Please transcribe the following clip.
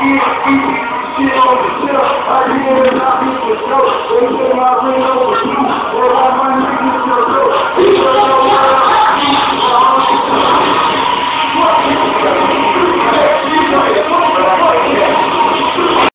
Yeah, yeah, yeah, I hear it, I hear it,